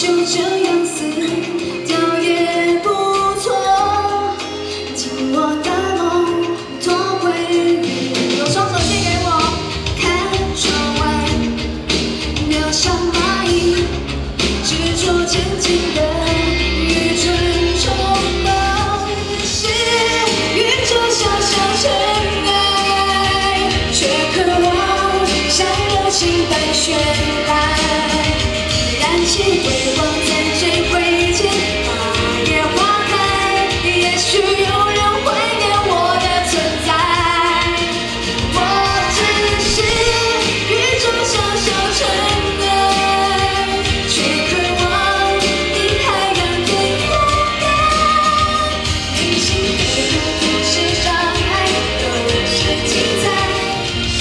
就这样死掉也不错，紧握的梦多规律。用双手借给我，看窗外，渺小蚂蚁，执着前进的愚蠢冲动，是宇宙小小尘埃，却渴望像热情般绚烂。微风渐行渐远花落花开也许有人怀念我的存在我只是一种小小尘埃却渴望你开朗的容颜你心被爱都是伤害都是精彩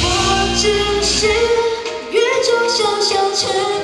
我只是一种小小尘